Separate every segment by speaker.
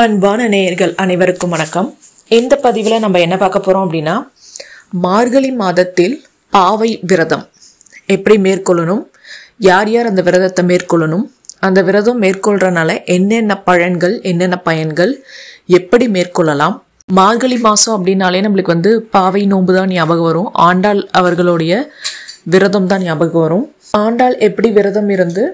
Speaker 1: அன்பான நேயர்கள் அனைவருக்கும் வணக்கம். இந்த பதிவில் நம்ம என்ன பார்க்க போகிறோம் அப்படின்னா மார்கழி மாதத்தில் பாவை விரதம். எப்படி மேற்கொள்ளணும்? யார் யார் அந்த விரதத்தை மேற்கொள்ளணும்? அந்த விரதம் மேற்கொள்றனால என்னென்ன பழன்கள் என்னென்ன பயன்கள் எப்படி மேற்கொள்ளலாம்? மார்கழி மாதம் அப்படின்னாலே நம்மளுக்கு வந்து பாவை நோன்பு தான் ஞாபகம் வரும். ஆண்டாள் அவர்களுடைய விரதம் தான் ஞாபகம் வரும். ஆண்டாள் எப்படி விரதம் இருந்து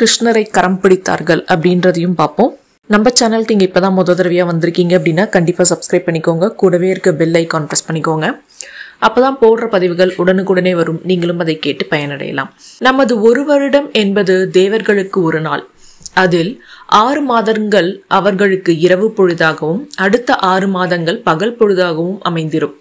Speaker 1: கிருஷ்ணரை கரம் பிடித்தார்கள் அப்படின்றதையும் பார்ப்போம். நம்ம சேனலுக்கு இங்கே இப்போ தான் முத தடவையாக வந்திருக்கீங்க அப்படின்னா கண்டிப்பாக சப்ஸ்கிரைப் பண்ணிக்கோங்க. கூடவே இருக்க பெல் ஐக்கான் ப்ரெஸ் பண்ணிக்கோங்க. அப்போ தான் போடுற பதிவுகள் உடனுக்குடனே வரும். நீங்களும் அதை கேட்டு பயனடையலாம். நமது ஒரு வருடம் என்பது தேவர்களுக்கு ஒரு நாள். அதில் ஆறு மாதங்கள் அவர்களுக்கு இரவு பொழுதாகவும் அடுத்த ஆறு மாதங்கள் பகல் பொழுதாகவும் அமைந்திரும்.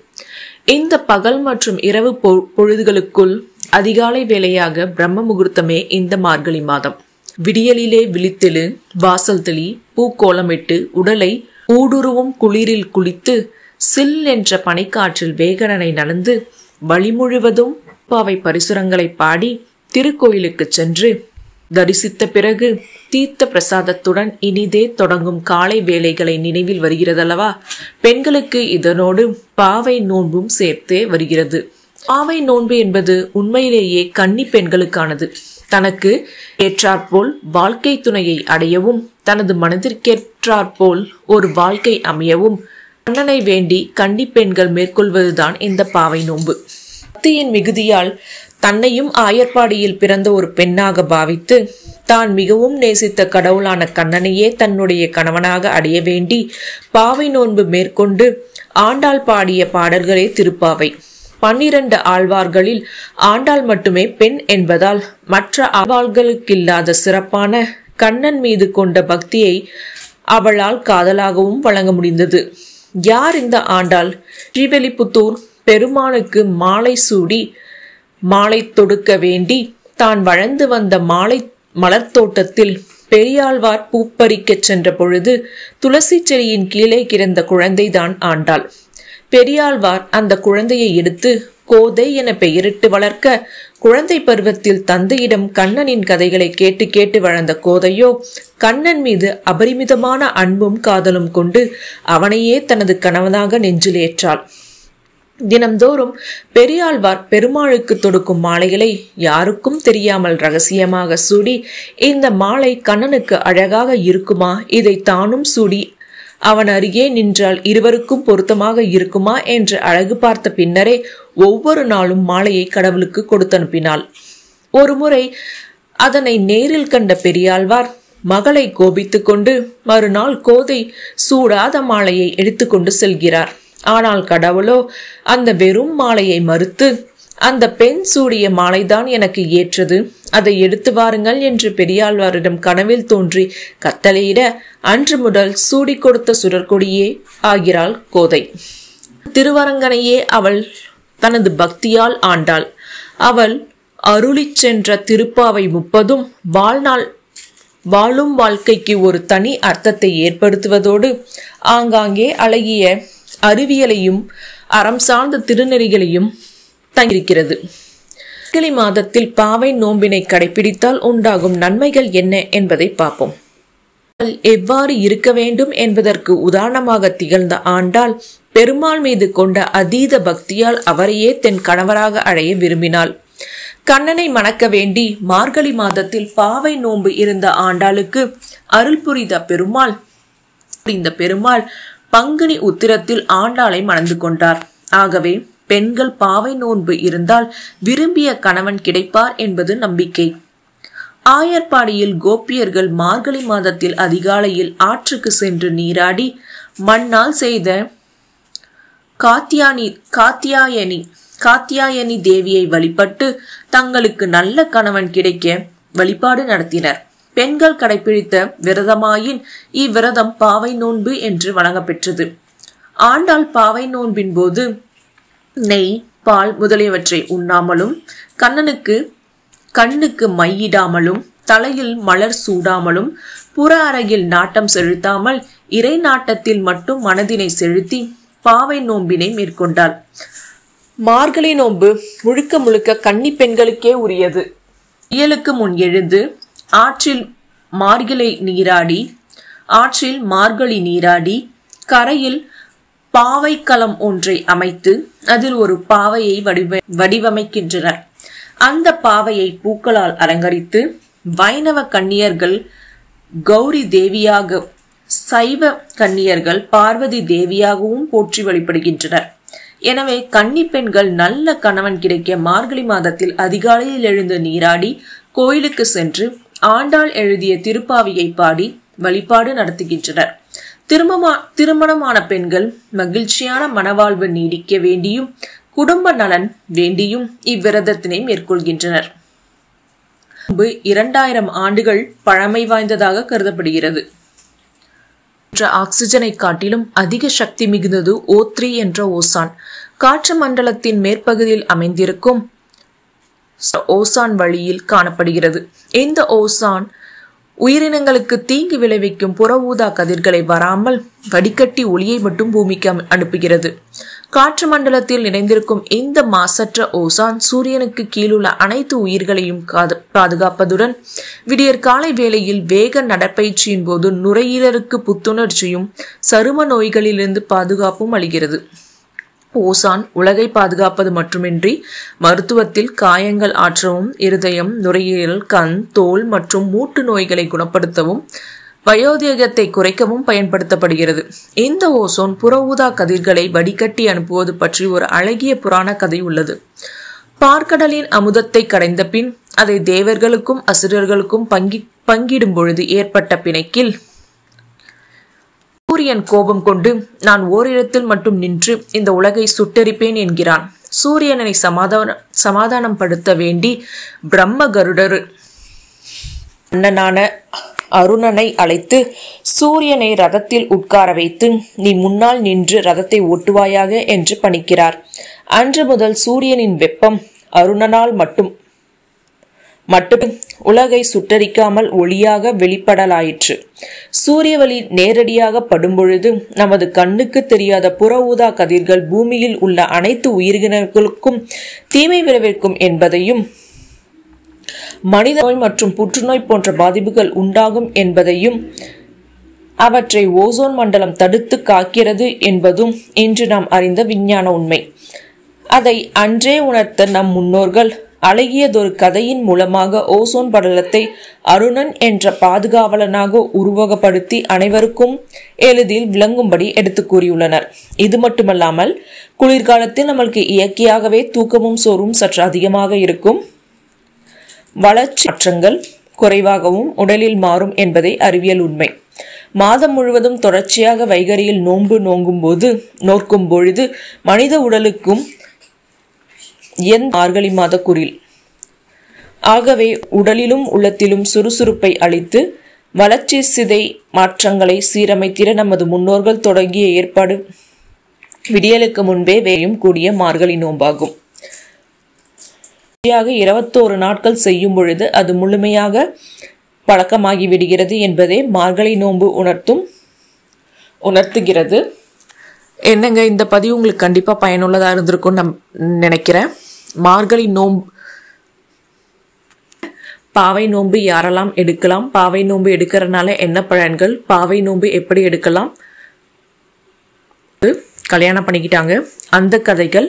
Speaker 1: இந்த பகல் மற்றும் இரவு பொ- பொழுதுகளுக்குள் அதிகாலை வேலையாக பிரம்ம முகூர்த்தமே இந்த மார்கழி மாதம். விடியலிலே விழித்தெழு வாசல் தெளி பூக்கோலமிட்டு உடலை ஊடுருவும் குளிரில் குளித்து சில் என்ற பனிக்காற்றில் வேகனனை நடந்து வழி முழுவதும் பாவை பரிசுரங்களை பாடி திருக்கோயிலுக்கு சென்று தரிசித்த பிறகு தீர்த்த பிரசாதத்துடன் இனிதே தொடங்கும் காலை வேலைகளை நினைவில் வருகிறதல்லவா? பெண்களுக்கு இதனோடு பாவை நோன்பும் சேர்த்தே வருகிறது. பாவை நோன்பு என்பது உண்மையிலேயே கன்னி பெண்களுக்கானது. தனக்கு ஏற்றாற்போல் வாழ்க்கை துணையை அடையவும் தனது மனதிற்கேற்றாற்போல் ஒரு வாழ்க்கை அமையவும் கண்ணனை வேண்டி கன்னி பெண்கள் மேற்கொள்வதுதான் இந்த பாவை நோன்பு. பக்தியின் மிகுதியால் தன்னையும் ஆயர்பாடியில் பிறந்த ஒரு பெண்ணாக பாவித்து தான் மிகவும் நேசித்த கடவுளான கண்ணனையே தன்னுடைய கணவனாக அடைய வேண்டி பாவை நோன்பு மேற்கொண்டு ஆண்டாள் பாடிய பாடல்களே திருப்பாவை. பன்னிரண்டு ஆழ்வார்களில் ஆண்டாள் மட்டுமே பெண் என்பதால் மற்ற ஆழ்வாள்களுக்கில்லாத சிறப்பான கண்ணன் மீது கொண்ட பக்தியை அவளால் காதலாகவும் வழங்க முடிந்தது. யார் இந்த ஆண்டாள்? ஸ்ரீவெளிபுத்தூர் பெருமானுக்கு மாலை சூடி மாலை தொடுக்க வேண்டி தான் வளர்ந்து வந்த மாலை மலர் தோட்டத்தில் பெரியாழ்வார் பூப்பறிக்கச் சென்ற பொழுது துளசி செடியின் கீழே கிடந்த குழந்தைதான் ஆண்டாள். பெரியாழ்வார் அந்த குழந்தையை எடுத்து கோதை என பெயரிட்டு வளர்க்க குழந்தை பருவத்தில் தந்தையிடம் கண்ணனின் கதைகளை கேட்டு கேட்டு வளர்ந்த கோதையோ கண்ணன் மீது அபரிமிதமான அன்பும் காதலும் கொண்டு அவனையே தனது கணவனாக நெஞ்சில் ஏற்றாள். தினம்தோறும் பெரியாழ்வார் பெருமாளுக்கு தொடுக்கும் மாலைகளை யாருக்கும் தெரியாமல் ரகசியமாக சூடி இந்த மாலை கண்ணனுக்கு அழகாக இருக்குமா? இதை தானும் சூடி அவன் அருகே நின்றால் இருவருக்கும் பொருத்தமாக இருக்குமா என்று அழகு பார்த்த பின்னரே ஒவ்வொரு நாளும் மாலையை கடவுளுக்கு கொடுத்தனுப்பினாள். ஒருமுறை அதனை நேரில் கண்ட பெரியாழ்வார் மகளை கோபித்துக் கொண்டு மறுநாள் கோதை சூடாத மாலையை எடுத்துக்கொண்டு செல்கிறார். ஆனால் கடவுளோ அந்த வெறும் மாலையை மறுத்து அந்த பெண் சூடிய மாலைதான் எனக்கு ஏற்றது. அதை எடுத்து வாருங்கள் என்று பெரியாழ்வாரிடம் கனவில் தோன்றி கத்தலையிட அன்று முதல் சூடி கொடுத்த சுடற்கொடியே ஆகிறாள் கோதை. திருவரங்கனையே அவள் தனது பக்தியால் ஆண்டாள். அவள் அருளிச் சென்ற திருப்பாவை முப்பதும் வாழ்நாள் வாழும் வாழ்க்கைக்கு ஒரு தனி அர்த்தத்தை ஏற்படுத்துவதோடு ஆங்காங்கே அழகிய அறிவியலையும் அறம் சார்ந்த திருநெறிகளையும் தங்கியிருக்கிறது. கிளி மாதத்தில் பாவை நோம்பினை கடைபிடித்தால் உண்டாகும் நன்மைகள் என்ன என்பதை பார்ப்போம். எவ்வாறு இருக்க வேண்டும் என்பதற்கு உதாரணமாக திகழ்ந்த ஆண்டாள் பெருமாள் மீது கொண்ட அதீத பக்தியால் அவரையே தன் கணவராக அடைய விரும்பினாள். கண்ணனை மணக்க வேண்டி மார்கழி மாதத்தில் பாவை நோன்பு இருந்த ஆண்டாளுக்கு அருள் புரிந்த பெருமாள் புரிந்த பெருமாள் பங்குனி உத்திரத்தில் ஆண்டாளை மணந்து கொண்டார். ஆகவே பெண்கள் பாவை நோன்பு இருந்தால் விரும்பிய கணவன் கிடைப்பார் என்பது நம்பிக்கை. ஆயர்பாடியில் கோபியர்கள் மார்கழி மாதத்தில் அதிகாலையில் ஆற்றுக்கு சென்று நீராடி மண்ணால் செய்த காத்தியானி காத்தியாயனி காத்தியாயனி தேவியை வழிபட்டு தங்களுக்கு நல்ல கணவன் கிடைக்க வழிபாடு நடத்தினர். பெண்கள் கடைபிடித்த விரதமாயின் இவ்விரதம் பாவை நோன்பு என்று வழங்கப்பெற்றது. ஆண்டாள் பாவை நோன்பின் போது நெய் பால் முதலியவற்றை உண்ணாமலும் கண்ணனுக்கு கண்ணுக்கு மையிடாமலும் தலையில் மலர் சூடாமலும் புற அறையில் நாட்டம் செலுத்தாமல் இறை நாட்டத்தில் மட்டும் மனதினை செலுத்தி பாவை நோம்பினை மேற்கொண்டாள். மார்கழி நோன்பு முழுக்க முழுக்க கன்னி பெண்களுக்கே உரியது. இயலுக்கு முன் எழுந்து ஆற்றில் மார்கழி நீராடி ஆற்றில் மார்கழி நீராடி கரையில் பாவைக்களம் ஒன்றை அமைத்து அதில் ஒரு பாவையை வடிவ வடிவமைக்கின்றனர். அந்த பாவையை பூக்களால் அலங்கரித்து வைணவ கன்னியர்கள் கௌரி தேவியாக சைவ கன்னியர்கள் பார்வதி தேவியாகவும் போற்றி வழிபடுகின்றனர். எனவே கன்னி பெண்கள் நல்ல கணவன் கிடைக்க மார்கழி மாதத்தில் அதிகாலையில் எழுந்து நீராடி கோயிலுக்கு சென்று ஆண்டாள் எழுதிய திருப்பாவியை பாடி வழிபாடு நடத்துகின்றனர். திருமமா திருமணமான பெண்கள் மகிழ்ச்சியான மனவாழ்வு நீடிக்க வேண்டியும் குடும்ப நலன் வேண்டியும் இவ்விரதத்தினை மேற்கொள்கின்றனர். இரண்டாயிரம் ஆண்டுகள் பழமை வாய்ந்ததாக கருதப்படுகிறது. மற்ற ஆக்சிஜனை காட்டிலும் அதிக சக்தி மிகுந்தது ஓத்ரி என்ற ஓசான். காற்று மண்டலத்தின் மேற்பகுதியில் அமைந்திருக்கும் ஓசான் வழியில் காணப்படுகிறது. இந்த ஓசான் உயிரினங்களுக்கு தீங்கு விளைவிக்கும் புற ஊதா கதிர்களை வராமல் வடிகட்டி ஒளியை மட்டும் பூமிக்கு அனுப்புகிறது. காற்று மண்டலத்தில் நிறைந்திருக்கும் இந்த மாசற்ற ஓசான் சூரியனுக்கு கீழுள்ள அனைத்து உயிர்களையும் பாதுகாப்பதுடன் விடியற் காலை வேளையில் வேக நடப்பயிற்சியின் போது நுரையீரலுக்கு புத்துணர்ச்சியும் சரும நோய்களிலிருந்து பாதுகாப்பும் அளிக்கிறது. ஓசான் உலகை பாதுகாப்பது மட்டுமின்றி மருத்துவத்தில் காயங்கள் ஆற்றவும் இருதயம் நுரையீரல் கண் தோல் மற்றும் மூட்டு நோய்களை குணப்படுத்தவும் வயோதிகத்தை குறைக்கவும் பயன்படுத்தப்படுகிறது. இந்த ஓசோன் புற ஊதா கதிர்களை வடிகட்டி அனுப்புவது பற்றி ஒரு அழகிய புராண கதை உள்ளது. பார்க்கடலின் அமுதத்தை கடைந்த பின் அதை தேவர்களுக்கும் அசுரர்களுக்கும் பங்கி பங்கிடும் பொழுது ஏற்பட்ட பிணைக்கில் சூரியன் கோபம் கொண்டு நான் ஓரிடத்தில் மட்டும் நின்று இந்த உலகை சுட்டெரிப்பேன் என்கிறான். சூரியனை சமாதான சமாதானம் படுத்த வேண்டி பிரம்ம கருடர் அண்ணனான அருணனை அழைத்து சூரியனை ரதத்தில் உட்கார வைத்து நீ முன்னால் நின்று ரதத்தை ஓட்டுவாயாக? என்று பணிக்கிறார். அன்று முதல் சூரியனின் வெப்பம் அருணனால் மட்டும் மட்டும் உலகை சுட்டரிக்காமல் ஒளியாக வெளிப்படலாயிற்று. சூரியவழி நேரடியாக படும்பொழுது நமது கண்ணுக்கு தெரியாத புற ஊதா கதிர்கள் பூமியில் உள்ள அனைத்து உயிரினங்களுக்கும் தீமை விளைவிக்கும் என்பதையும் மனித நோய் மற்றும் புற்றுநோய் போன்ற பாதிப்புகள் உண்டாகும் என்பதையும் அவற்றை ஓசோன் மண்டலம் தடுத்து காக்கிறது என்பதும் இன்று நாம் அறிந்த விஞ்ஞான உண்மை. அதை அன்றே உணர்த்த நம் முன்னோர்கள் அழகியதொரு கதையின் மூலமாக ஓசோன் படலத்தை அருணன் என்ற பாதுகாவலனாக உருவகப்படுத்தி அனைவருக்கும் எளிதில் விளங்கும்படி எடுத்து கூறியுள்ளனர். இது மட்டுமல்லாமல் குளிர்காலத்தில் நம்மளுக்கு இயற்கையாகவே தூக்கமும் சோறும் சற்று அதிகமாக இருக்கும். வளர்ச்சி மாற்றங்கள் குறைவாகவும் உடலில் மாறும் என்பதை அறிவியல் உண்மை. மாதம் முழுவதும் தொடர்ச்சியாக வைகரியில் நோன்பு நோங்கும் போது நோக்கும் பொழுது மனித உடலுக்கும் என் மார்கழி மாத குறில் ஆகவே உடலிலும் உள்ளத்திலும் சுறுசுறுப்பை அளித்து வளர்ச்சி சிதை மாற்றங்களை சீரமைத்திட நமது முன்னோர்கள் தொடங்கிய ஏற்பாடு விடியலுக்கு முன்பே வேயும் கூடிய மார்கழி நோம்பாகும். இருபத்தோரு நாட்கள் செய்யும் பொழுது அது முழுமையாக பழக்கமாகி விடுகிறது என்பதே மார்கழி நோன்பு உணர்த்தும் உணர்த்துகிறது. என்னங்க இந்த பதிவு உங்களுக்கு கண்டிப்பாக பயனுள்ளதாக இருந்திருக்கும்னு நம் நினைக்கிறேன். மார்கழி நோம்பு பாவை நோன்பு யாரெல்லாம் எடுக்கலாம்? பாவை நோன்பு எடுக்கிறதுனால என்ன பலன்கள்? பாவை நோன்பு எப்படி எடுக்கலாம்? கல்யாணம் பண்ணிக்கிட்டாங்க. அந்த கதைகள்.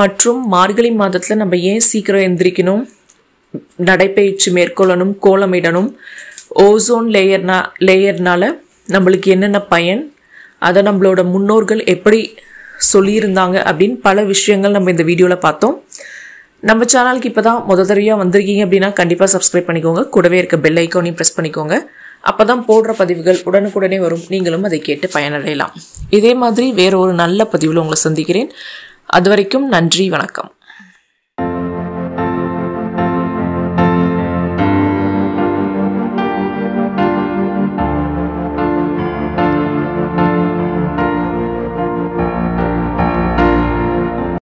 Speaker 1: மற்றும் மார்கழி மாதத்தில் நம்ம ஏன் சீக்கிரம் எந்திரிக்கணும்? நடைப்பயிற்சி மேற்கொள்ளணும் கோலமிடணும். ஓசோன் லேயர்னா லேயர்னால நம்மளுக்கு என்னென்ன பயன்? அதை நம்மளோட முன்னோர்கள் எப்படி சொல்லியிருந்தாங்க அப்படின்னு பல விஷயங்கள் நம்ம இந்த வீடியோவில் பார்த்தோம். நம்ம சேனலுக்கு இப்போ தான் முத தடவையாக வந்திருக்கீங்க அப்படின்னா கண்டிப்பாக சப்ஸ்கிரைப் பண்ணிக்கோங்க. கூடவே இருக்க பெல் ஐக்கானையும் ப்ரெஸ் பண்ணிக்கோங்க. அப்போ தான் போடுற பதிவுகள் உடனுக்குடனே வரும். நீங்களும் அதை கேட்டு பயனடையலாம். இதே மாதிரி வேற ஒரு நல்ல பதிவில் உங்களை சந்திக்கிறேன். அது வரைக்கும் நன்றி வணக்கம்.